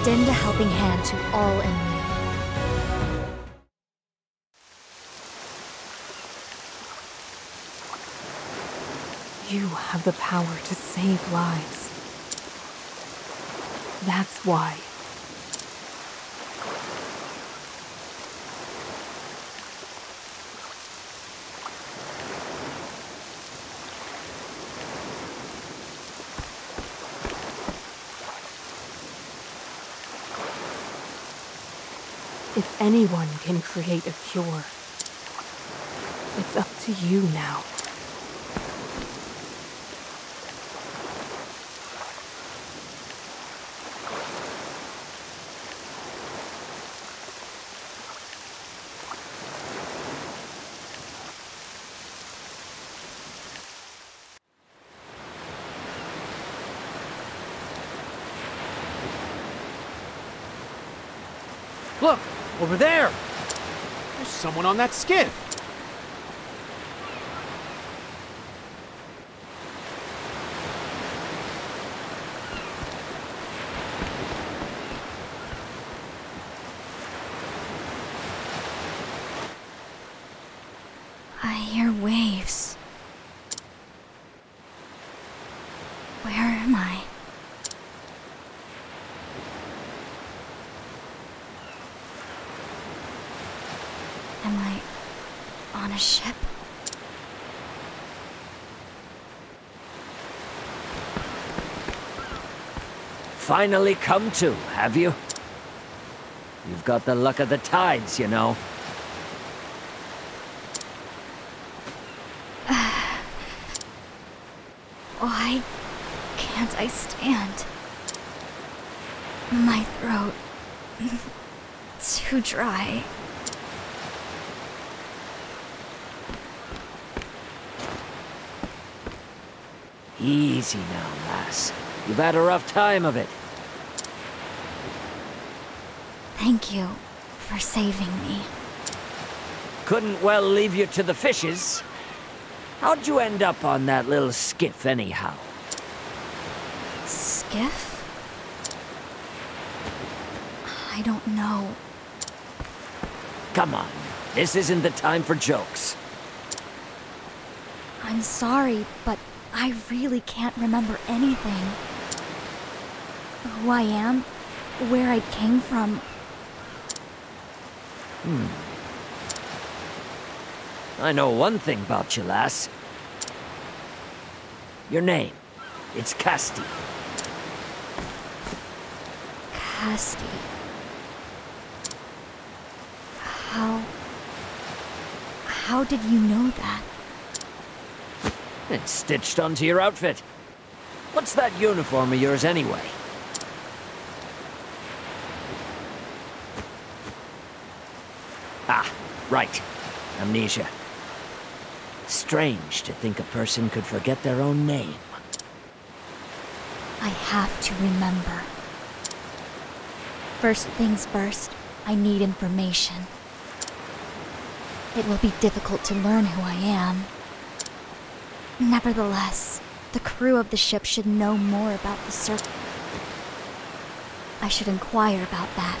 Extend a helping hand to all in need. You have the power to save lives. That's why. If anyone can create a cure, it's up to you now. Look, over there! There's someone on that skiff. I hear waves. Where am I? Am I on a ship? Finally come to, have you? You've got the luck of the tides, you know. Why can't I stand? My throat. too dry. Easy now, lass. You've had a rough time of it. Thank you for saving me. Couldn't well leave you to the fishes. How'd you end up on that little skiff, anyhow? Skiff? I don't know. Come on, this isn't the time for jokes. I'm sorry, but I really can't remember anything. Who I am, where I came from. Hmm. I know one thing about you, lass. Your name. It's Castti. Castti. How. How did you know that? It's stitched onto your outfit. What's that uniform of yours, anyway? Ah, right. Amnesia. Strange to think a person could forget their own name. I have to remember. First things first, I need information. It will be difficult to learn who I am. Nevertheless, the crew of the ship should know more about the circle. I should inquire about that.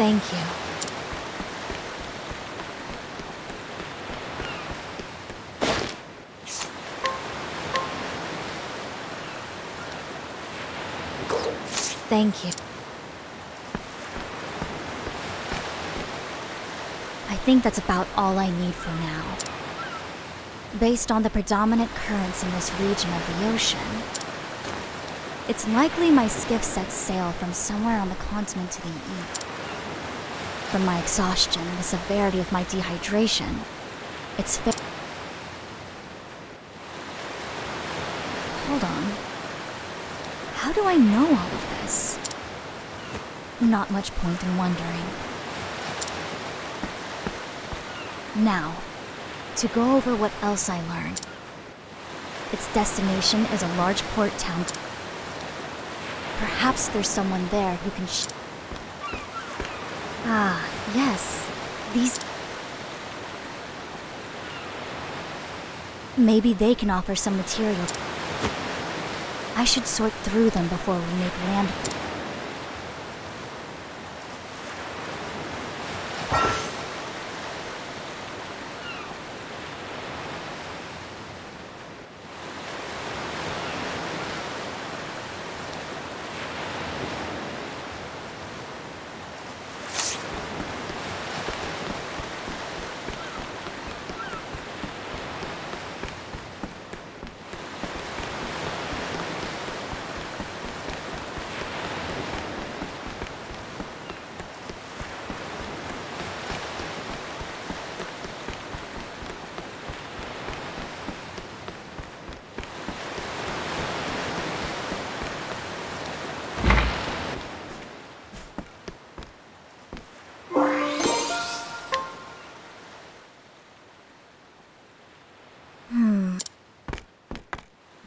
Thank you. Thank you. I think that's about all I need for now. Based on the predominant currents in this region of the ocean, it's likely my skiff sets sail from somewhere on the continent to the east. From my exhaustion and the severity of my dehydration, it's fit. Hold on. How do I know all of this? Not much point in wondering. Now, to go over what else I learned. Its destination is a large port town. Perhaps there's someone there who can sh- Ah, yes. These. Maybe they can offer some material. I should sort through them before we make land.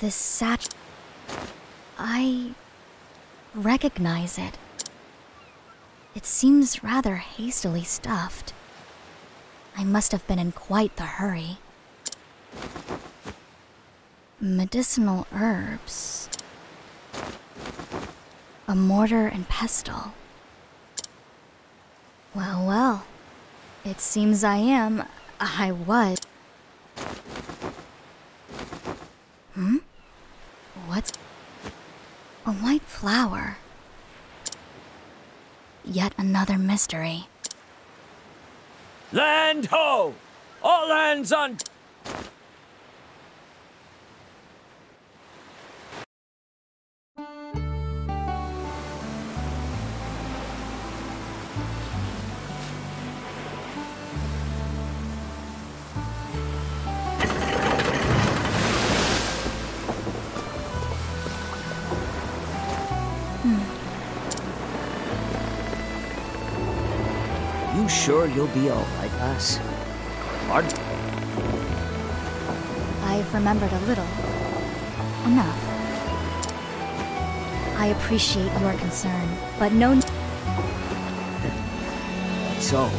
This satch. I recognize it. It seems rather hastily stuffed. I must have been in quite the hurry. Medicinal herbs. A mortar and pestle. Well, well. It seems I am. I was. Hmm? What's. A white flower. Yet another mystery. Land ho! All hands on. Sure you'll be all right, lass? Hard. I've remembered a little. Enough. I appreciate your concern, but no. So,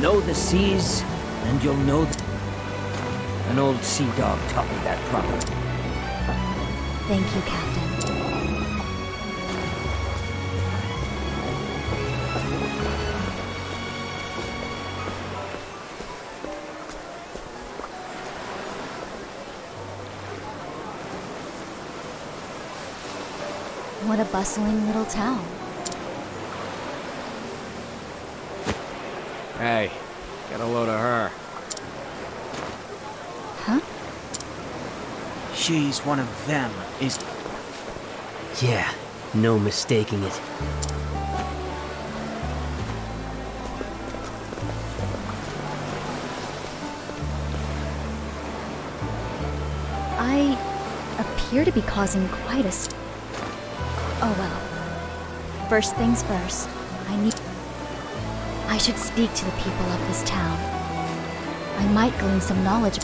know the seas, and you'll know th- An old sea dog taught me that proverb. Thank you, Captain. Bustling little town. Hey, get a load of her. Huh? She's one of them, is. Yeah, no mistaking it. I appear to be causing quite a. Oh well. First things first. I need. I should speak to the people of this town. I might glean some knowledge.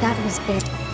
That was very.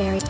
That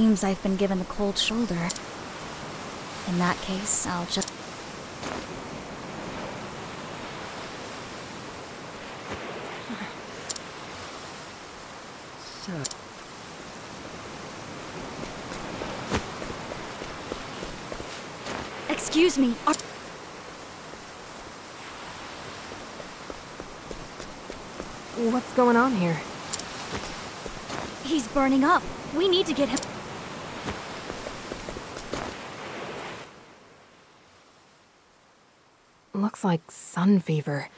Seems I've been given the cold shoulder. In that case, I'll just. So, Excuse me. Are... What's going on here? He's burning up. We need to get him. Looks like sun fever.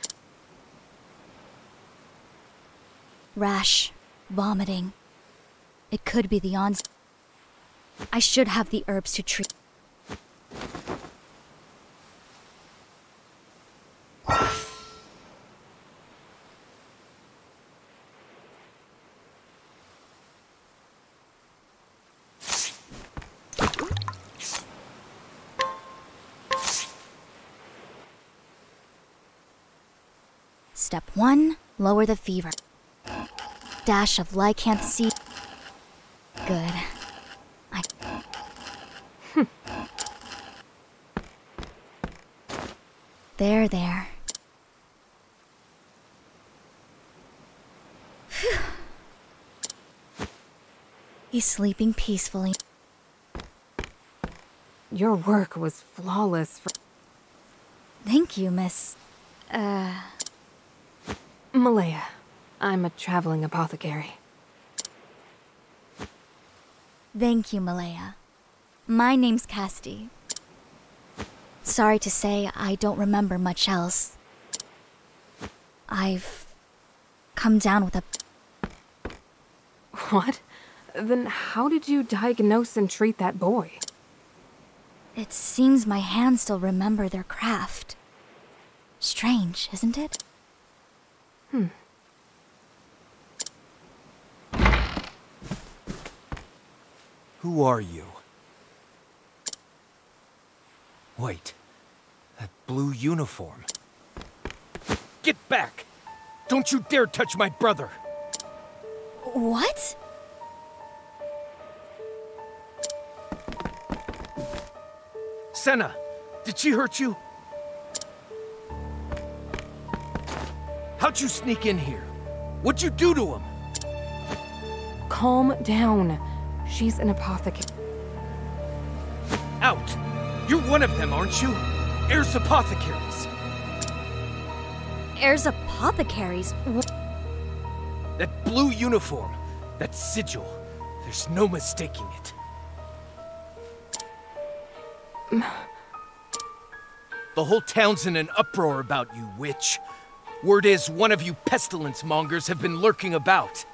Rash, vomiting. It could be the ons. I should have the herbs to treat. Step 1 Lower the fever. Dash of lycanth. Good. I. there, there. He's sleeping peacefully. Your work was flawless. Thank you, Miss. Uh. Malaya, I'm a traveling apothecary. Thank you, Malaya. My name's Castti. Sorry to say, I don't remember much else. I've come down with a. What? Then how did you diagnose and treat that boy? It seems my hands still remember their craft. Strange, isn't it? Hmm. Who are you? Wait. That blue uniform. Get back! Don't you dare touch my brother! What? Senna! Did she hurt you? How'd you sneak in here? What'd you do to him? calm down. She's an apothecary. Out! You're one of them, aren't you? Heirs apothecaries. Heirs apothecaries? Wh- That blue uniform, that sigil, there's no mistaking it. The whole town's in an uproar about you, witch. Word is one of you pestilence mongers have been lurking about.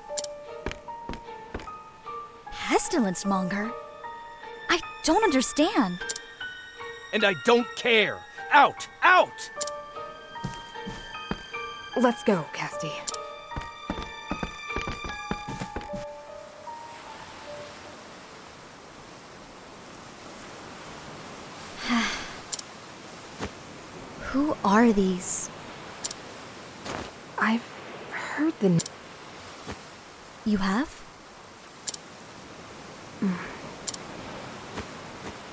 Pestilence monger? I don't understand. And I don't care. Out! Out! Let's go, Castti. Who are these? I've heard the. You have?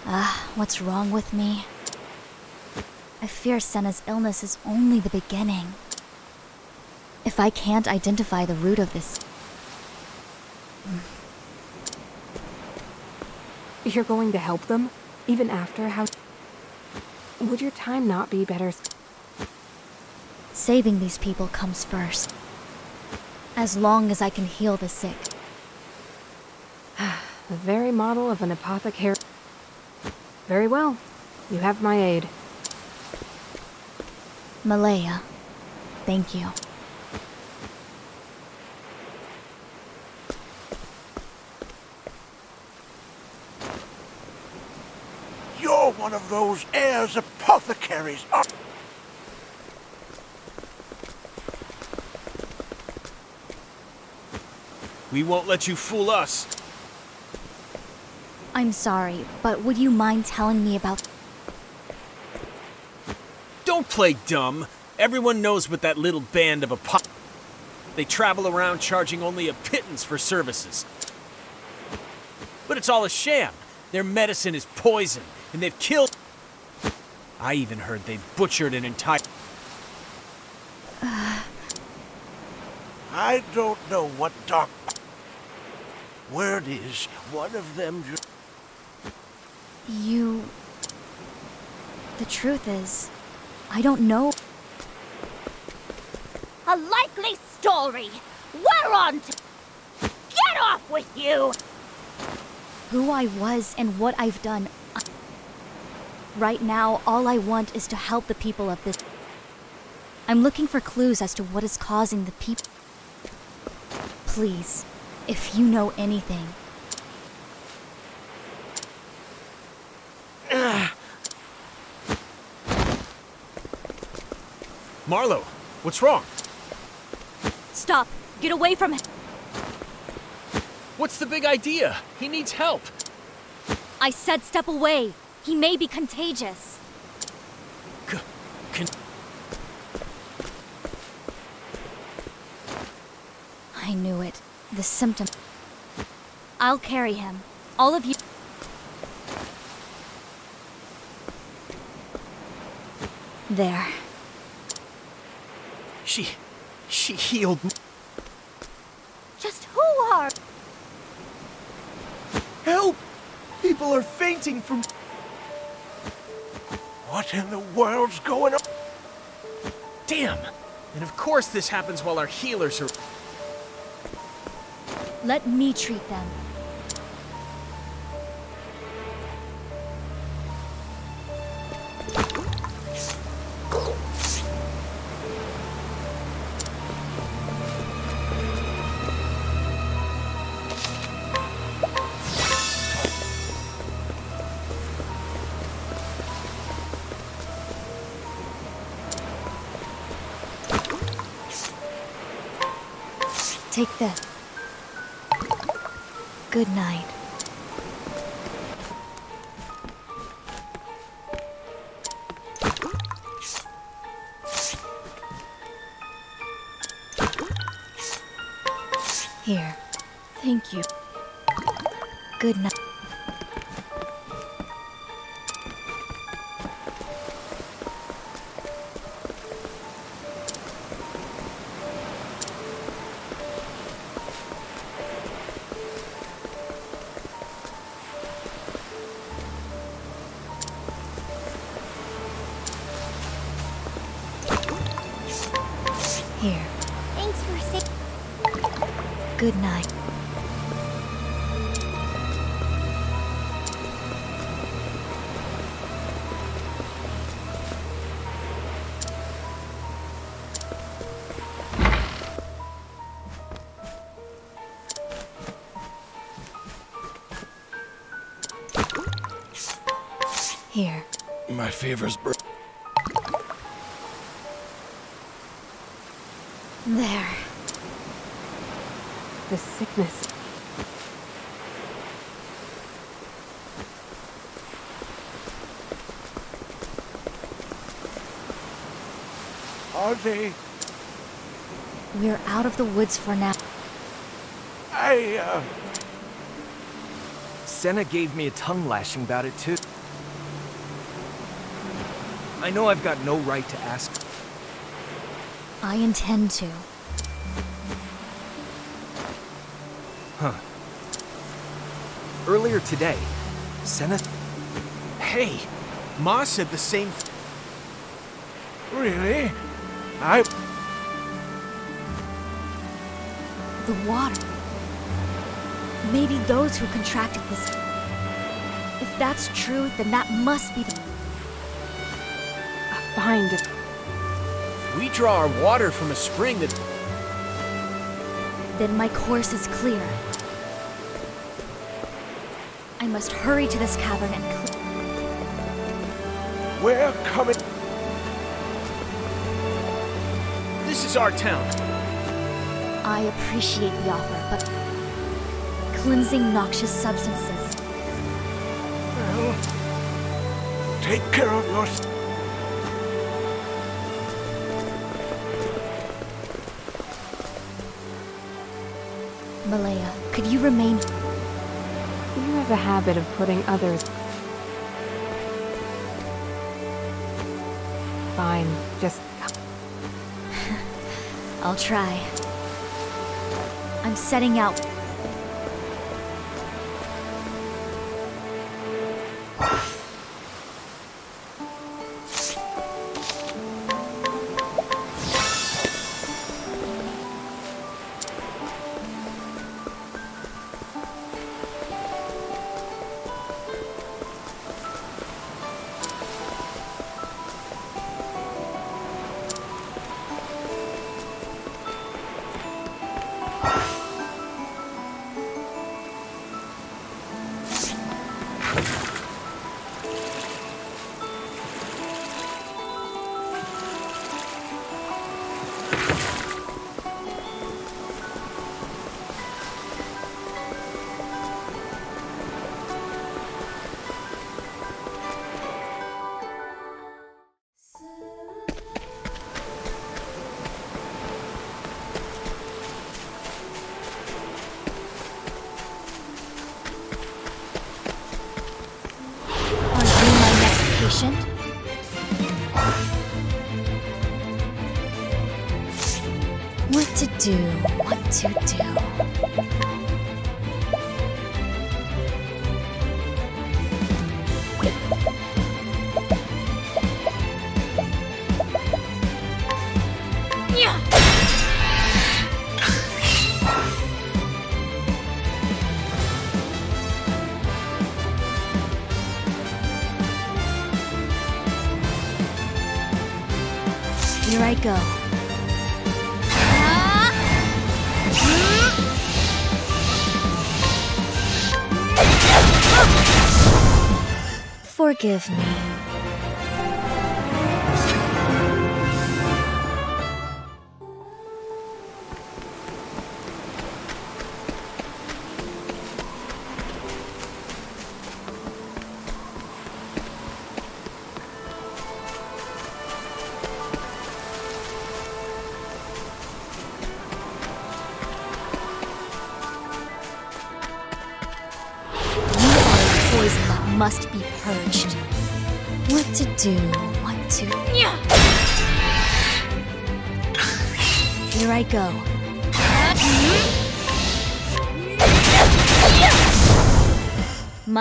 Ah, what's wrong with me? I fear Senna's illness is only the beginning. If I can't identify the root of this, You're going to help them? Even after how. Would your time not be better? saving these people comes first. As long as I can heal the sick. The very model of an apothecary. Very well. You have my aid. Malaya, thank you. You're one of those heirs apothecaries. are- We won't let you fool us. I'm sorry, but would you mind telling me about. Don't play dumb. Everyone knows what that little band of apo- They travel around charging only a pittance for services. But it's all a sham. Their medicine is poison, and they've killed. I even heard they butchered an entire. I don't know what dark. Word is, one of them just. You. The truth is, I don't know. A likely story. We're on to... Get off with you! who I was and what I've done. I- Right now, all I want is to help the people of this. I'm looking for clues as to what is causing the people. Please, if you know anything, Marlowe, what's wrong? stop! Get away from him! What's the big idea? He needs help. I said step away! He may be contagious. C- can- I knew it. The symptom. I'll carry him. All of you. There. she. she healed. m- Just who are... Help! People are fainting from. What in the world's going on? Damn! And of course, this happens while our healers are. Let me treat them. Take this. Thanks for. Good night. Here. My fever's br- There. The sickness. Are they? We're out of the woods for now. I, uh. Senna gave me a tongue lashing about it too. I know I've got no right to ask. I intend to. Huh. Earlier today, Senna. Hey, Ma said the same Really? I. The water. Maybe those who contracted this. If that's true, then that must be the. Find it. We draw our water from a spring that. Then my course is clear. I must hurry to this cavern and. Cl- We're coming. This is our town. I appreciate the offer, but. Cleansing noxious substances. Well. Take care of your. Malaya, could you remain. You have a habit of putting others. Fine, just I'll try. I'm setting out. Here I go. Forgive me.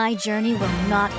My journey will not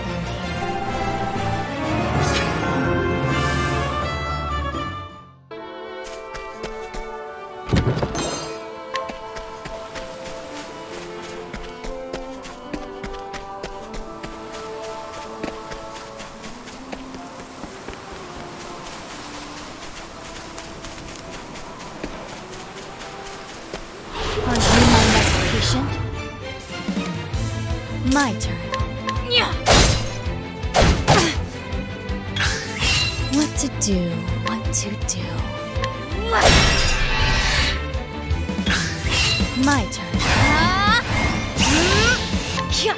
Well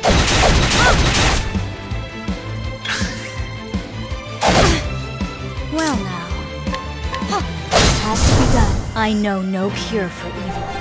now. It has to be done. I know no cure for evil.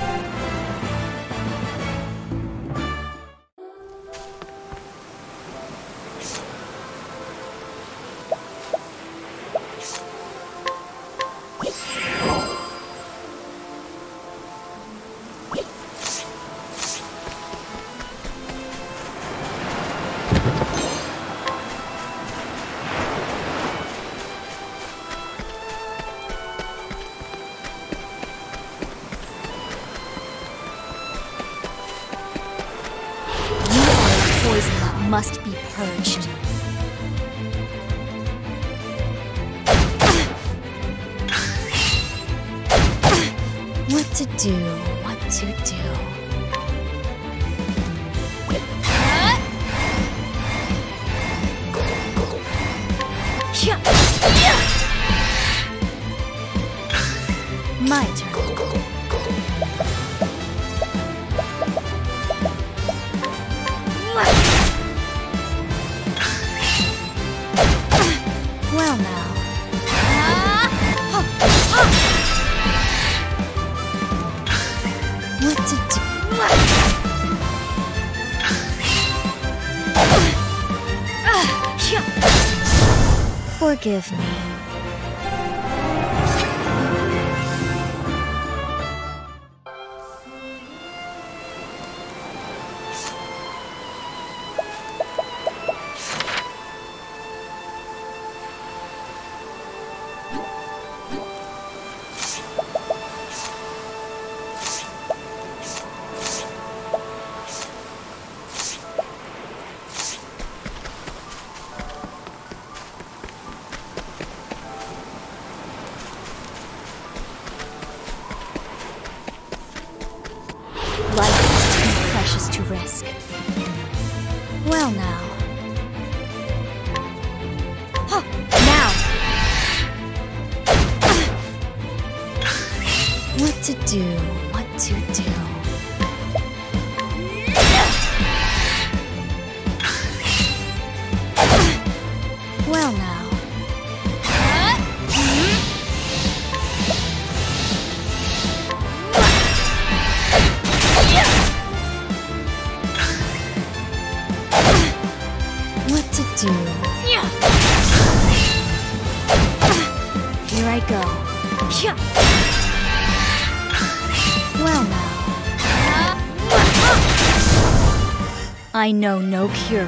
I know no cure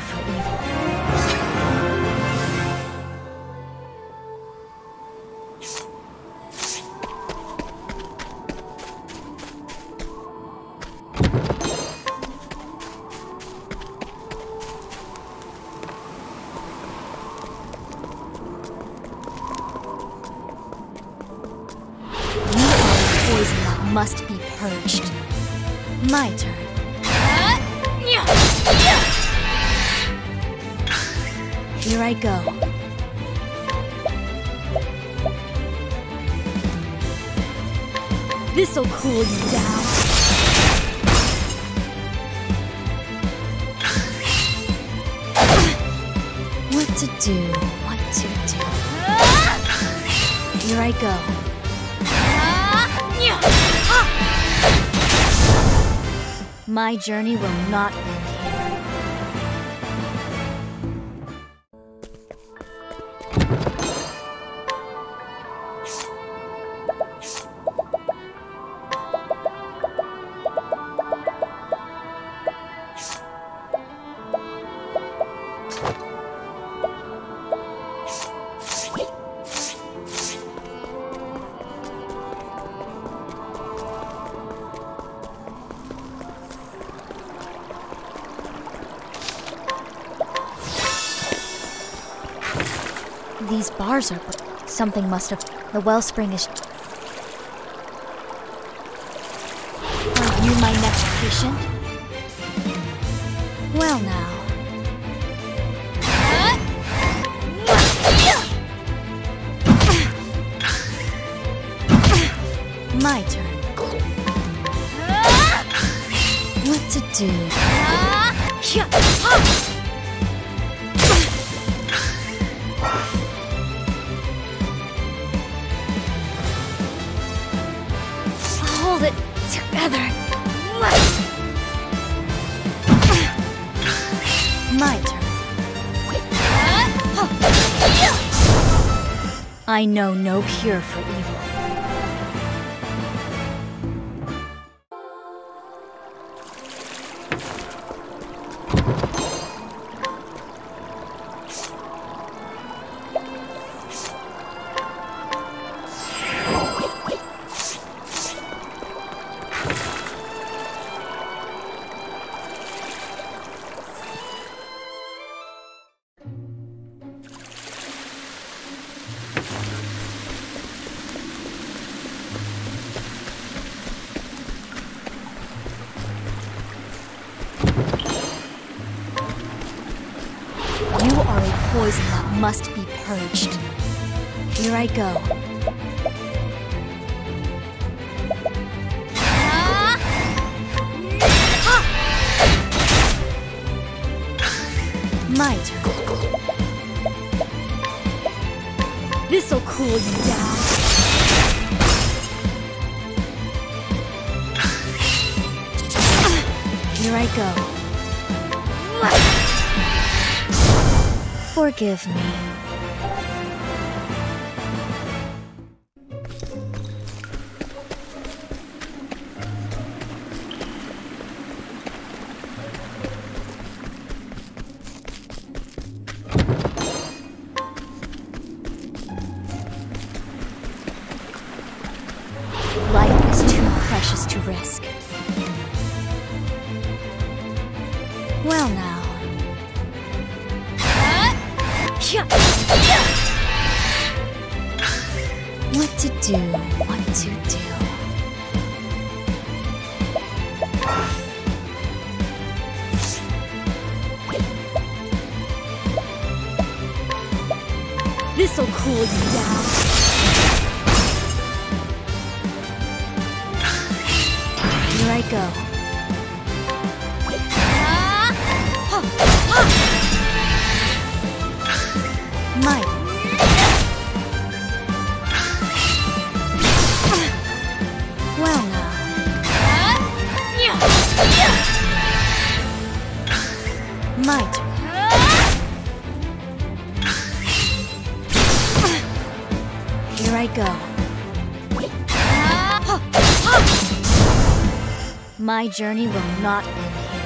This'll cool you down. What to do? What to do? Here I go. My journey will not end Bars are. Something must have. The wellspring is. I know no cure must be purged. Here I go. forgive me. go. My journey will not end here.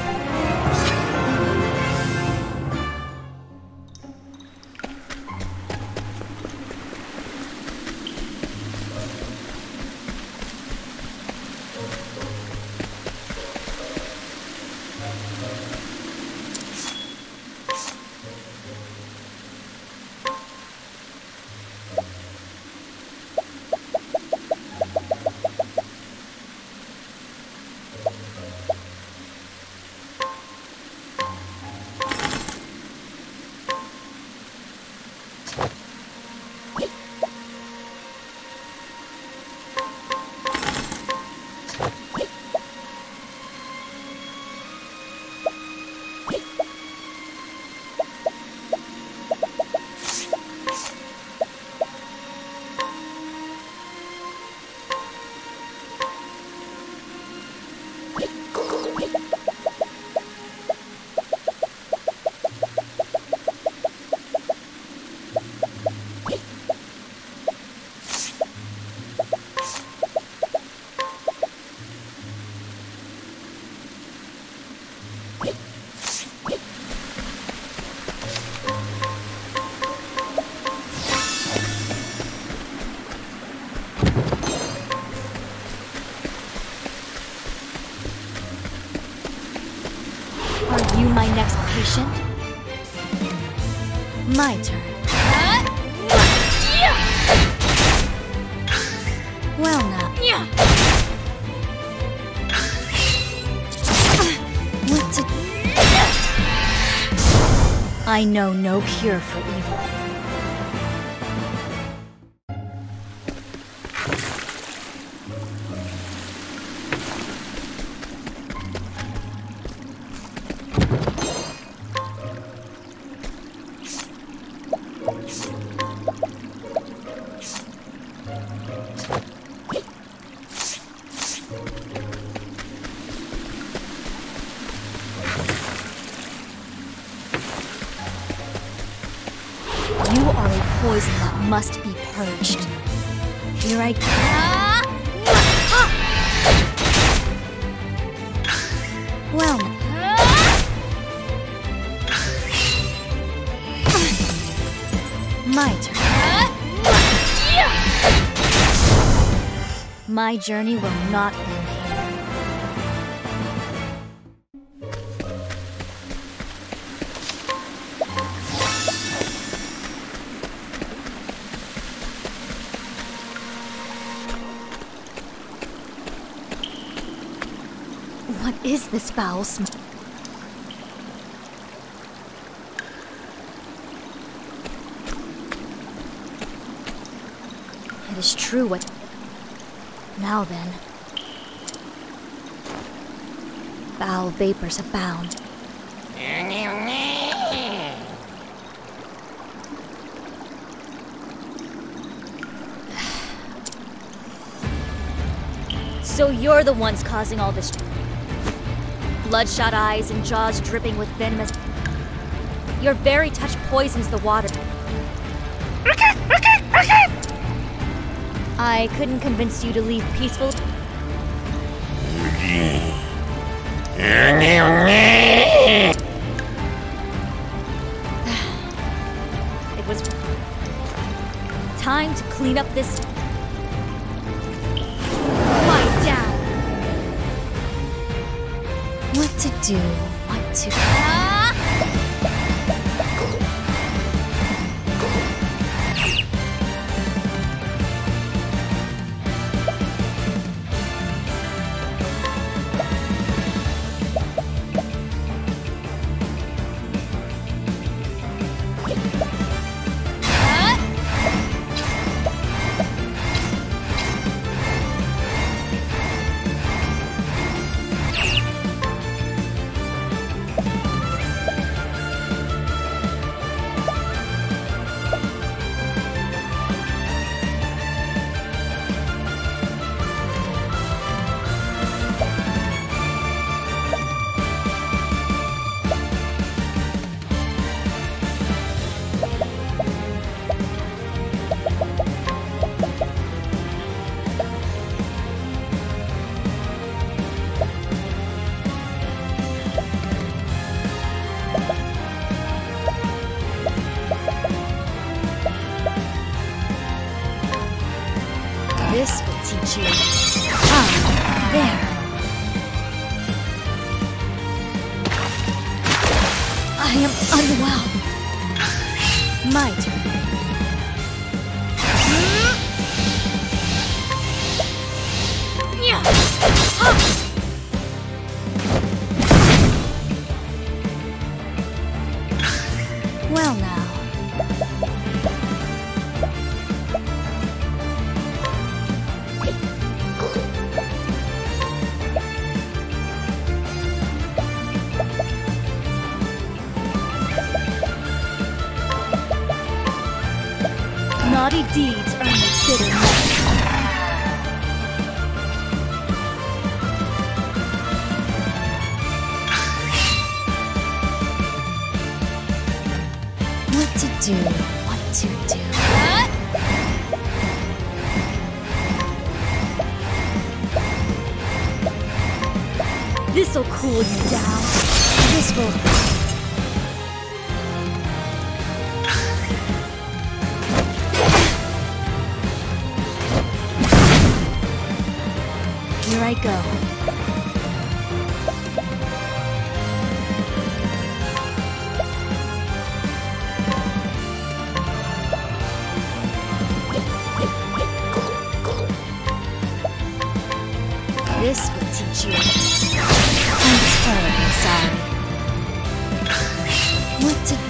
I know no cure for evil. My journey will not end here. What is this foul smell? It is true what. Now then. Foul vapors abound. So you're the ones causing all this. Bloodshot eyes and jaws dripping with venomous. Your very touch poisons the water. I couldn't convince you to leave peaceful. It was time to clean up this. Lie down. What to do? What to.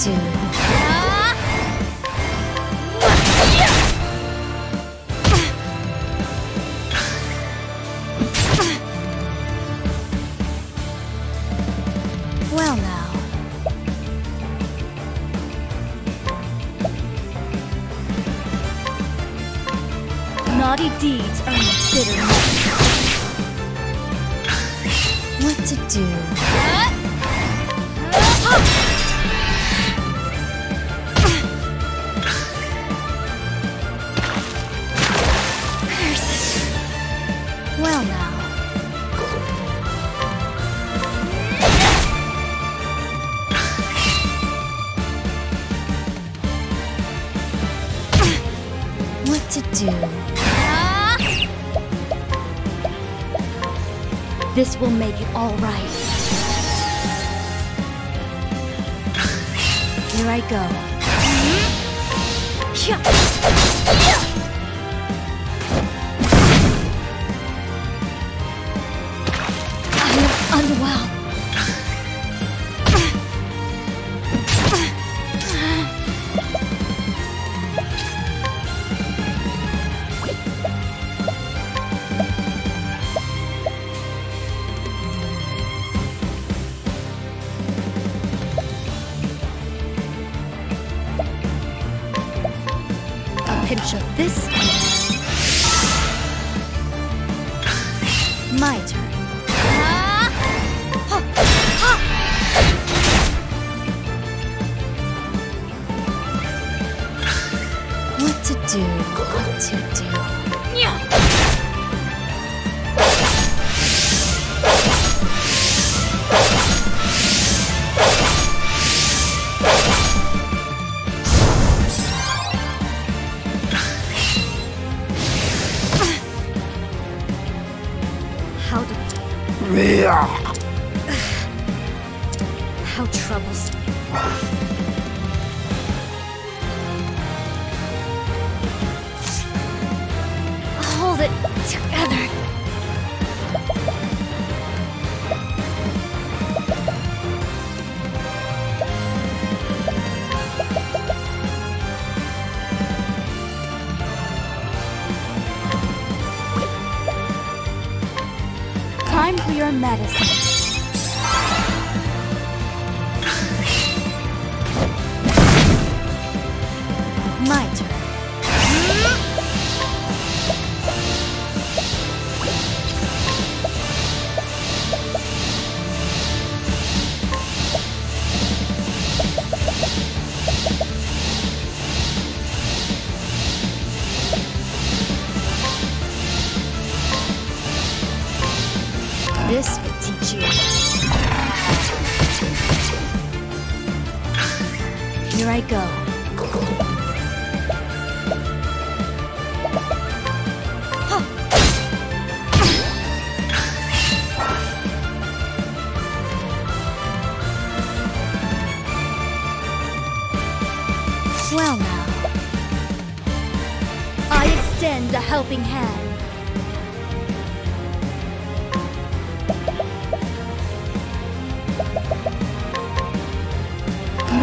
What will make it all right. Here I go. Mm-hmm.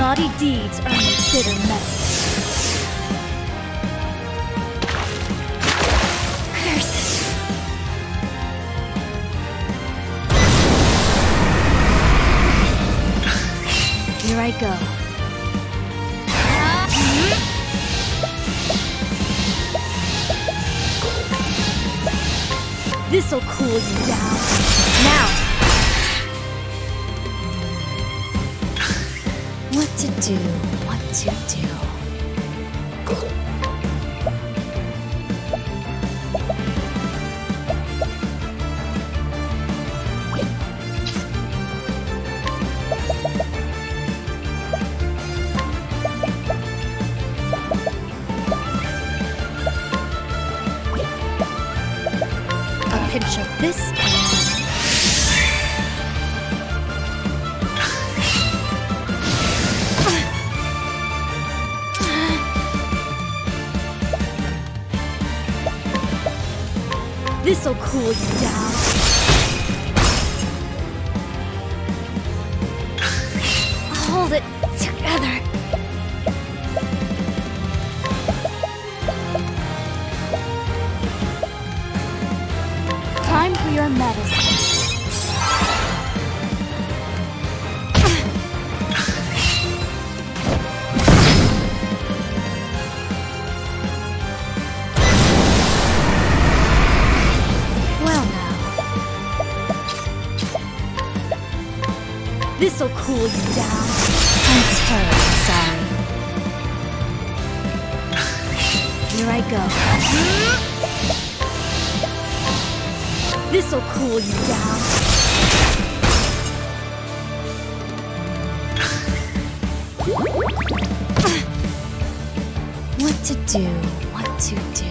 naughty deeds earn a bitter medicine. Curses! Here I go. This'll cool you down. Now! to do, what to do. Those Here I go. This'll cool you down. what to do, what to do.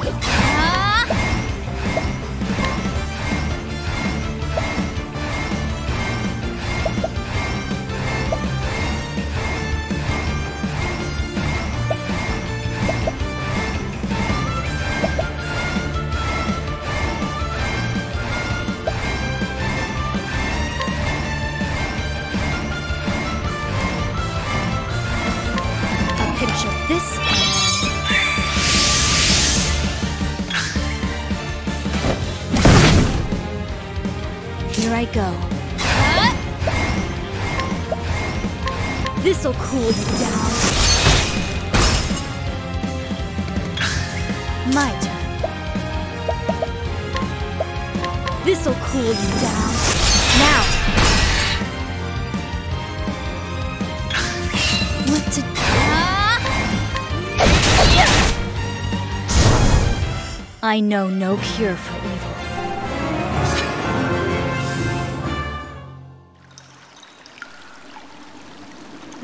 I know no cure for evil.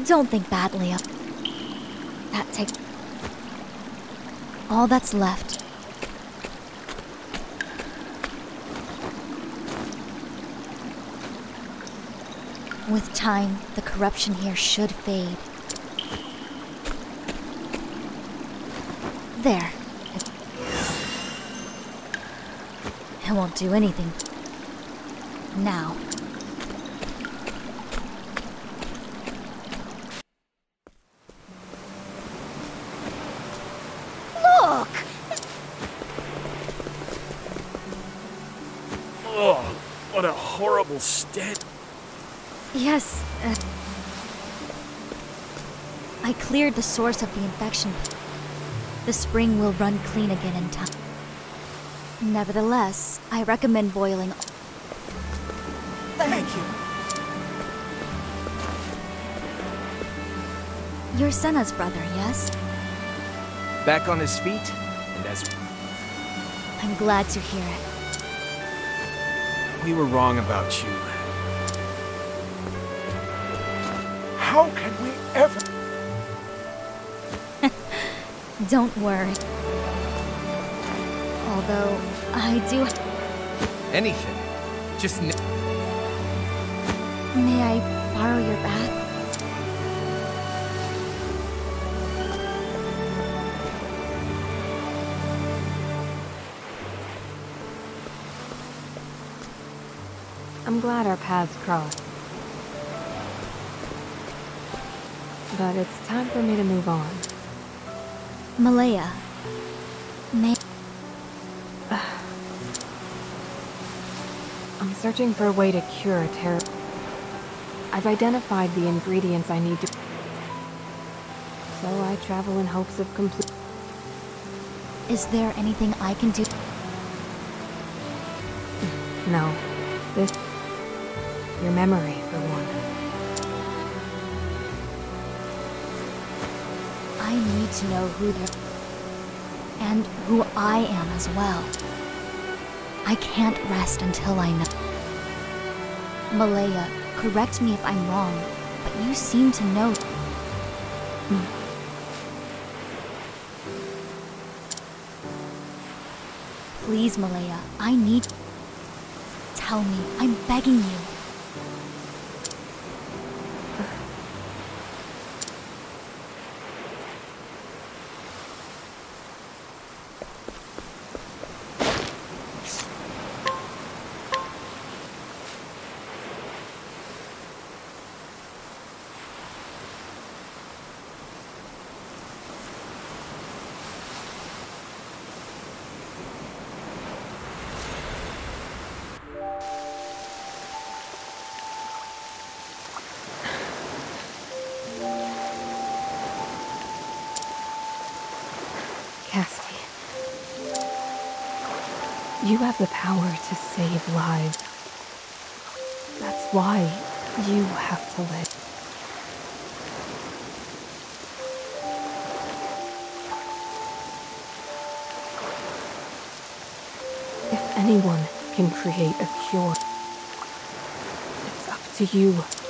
Don't think badly of that take all that's left. With time, the corruption here should fade. There. Do anything. Now. Look! Oh, what a horrible stench. Yes, uh, I cleared the source of the infection. The spring will run clean again in time. Nevertheless, I recommend boiling. Thank you. Your Senna's brother, yes? Back on his feet, and as I'm glad to hear it. We were wrong about you. How can we ever? Don't worry. Although, I do. anything, just n- May I borrow your bath? I'm glad our paths crossed. But it's time for me to move on. Malaya. Searching for a way to cure a terror. I've identified the ingredients I need to. So I travel in hopes of complete. Is there anything I can do? No. This. Your memory, for one. I need to know who they're. and who I am as well. I can't rest until I know. Malaya, correct me if I'm wrong, but you seem to know. Hmm. Please, Malaya, I need. Tell me, I'm begging you. Save lives. That's why you have to live. If anyone can create a cure. It's up to you.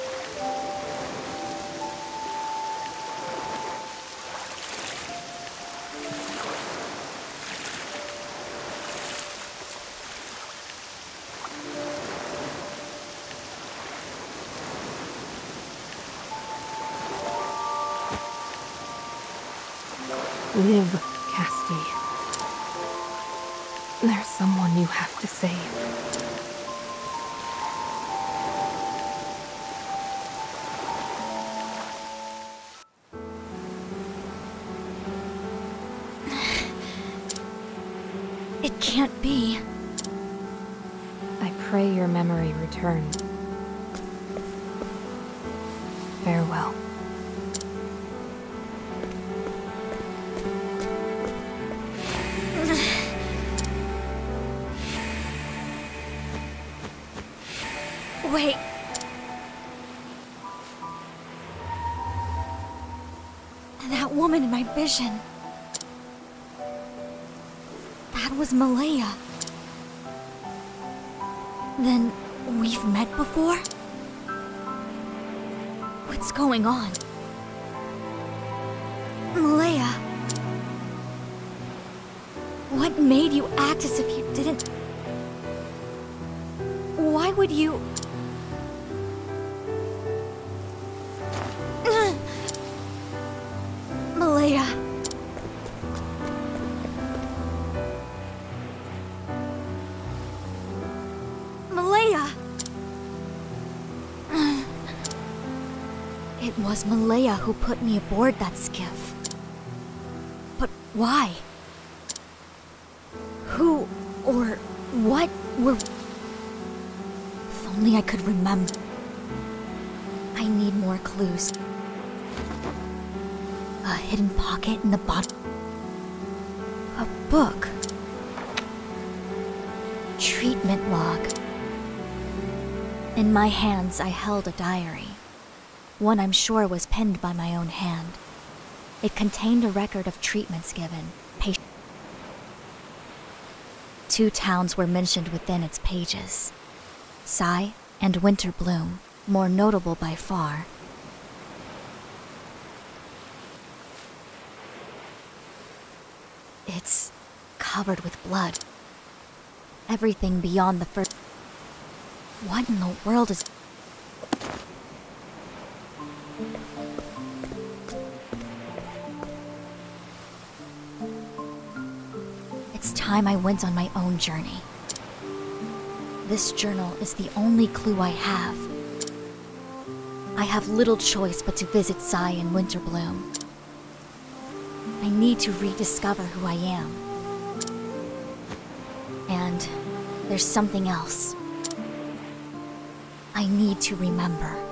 There's someone you have to save. It can't be. I pray your memory return. Vision. That was Malaya. Then we've met before? What's going on? It was Malaya who put me aboard that skiff. But why? Who or what were... If only I could remember. I need more clues. A hidden pocket in the bottom. A book. Treatment log. In my hands, I held a diary. One I'm sure was penned by my own hand. It contained a record of treatments given. Two towns were mentioned within its pages. Sai and Winterbloom, more notable by far. It's covered with blood. Everything beyond the first. What in the world is. It's time I went on my own journey. This journal is the only clue I have. I have little choice but to visit Sai and Winterbloom. I need to rediscover who I am. And there's something else. I need to remember.